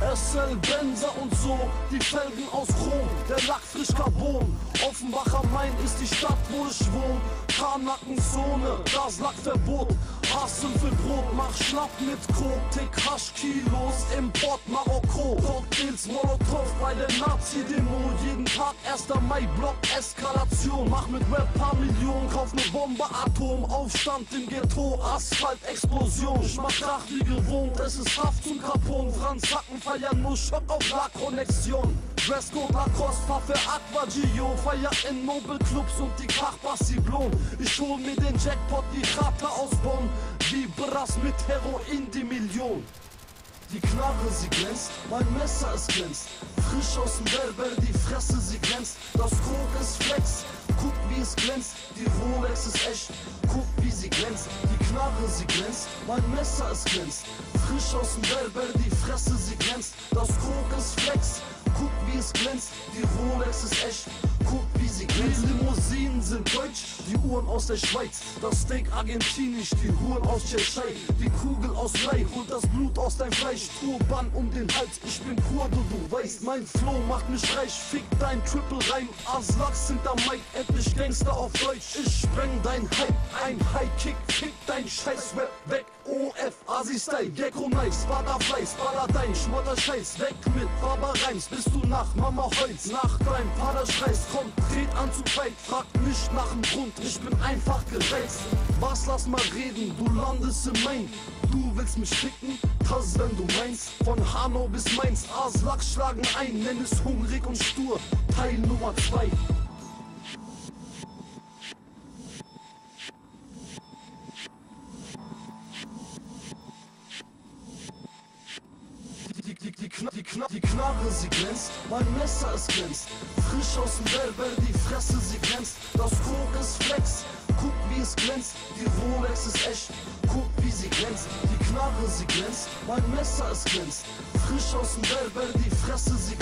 Marcel Benzer und so, die Felgen aus Chrom, der Lack frisch Carbon. Offenbacher Main ist die Stadt, wo ich wohne. Karnackenzone, das Lackverbot. Hassen für Brot, mach Schnapp mit Krog, Tick Hasch Kilos, Import Marokko. Cocktails Molotow bei der Nazi-Demo, jeden Tag 1. Mai, Block Eskalation. Mach mit Rap paar Millionen, kauf ne Bombe, Atom, Aufstand im Ghetto, Asphalt, Explosion. Ich mach Krach wie gewohnt, es ist Haft und Capone. Franz Hacken feiern nur Schock auf La Connexion. Dresscode Lacoste, Pfaffe Aqua Gio Feier in Nobelclubs und die Kachbas Blom Ich hol mir den Jackpot, die Rate aus Bonn Wie Brass mit Heroin die Million. Die Knarre, sie glänzt, mein Messer, es glänzt. Frisch aus dem Berber, die Fresse, sie glänzt. Das Krog ist Flex, guck wie es glänzt. Die Rolex ist echt, guck wie sie glänzt. Die Knarre, sie glänzt, mein Messer, es glänzt. Frisch aus dem Berber, die Fresse, sie glänzt. Das Krog ist Flex, Guck wie es glänzt, die Rolex ist echt. Limousinen sind deutsch, die Uhren aus der Schweiz. Das Steak argentinisch, die Huren aus Tschechei. Die Kugel aus Blei und das Blut aus dein Fleisch. Turban um den Hals, ich bin Kurdo, du weißt. Mein Flow macht mich reich, fick dein Triple rein. Aslaks hinter Mike, endlich Gangster auf Deutsch. Ich spreng dein Hype, ein High Kick, fick dein Scheiß Rap weg. OF, Asi-Style, Gecko Nice, Butterfly, Spaladein, Schmotter Scheiß, weg mit Baba Reims, bist du nach Mama Holz, nach deinem Vater schreist, komm, dreht an zu weit, frag nicht nach dem Grund, ich bin einfach gereizt. Was, lass mal reden, du landest im Main, du willst mich ficken, das wenn du meinst, von Hanau bis Mainz, Aslaks schlagen ein, nenn es hungrig und stur, Teil Nummer 2. Die, Kna die Knarre, sie glänzt, mein Messer, es glänzt. Frisch aus dem Berber, die Fresse, sie glänzt. Das Krog ist Flex, guck wie es glänzt. Die Rolex ist echt, guck wie sie glänzt. Die Knarre, sie glänzt, mein Messer, es glänzt. Frisch aus dem Berber, die Fresse, sie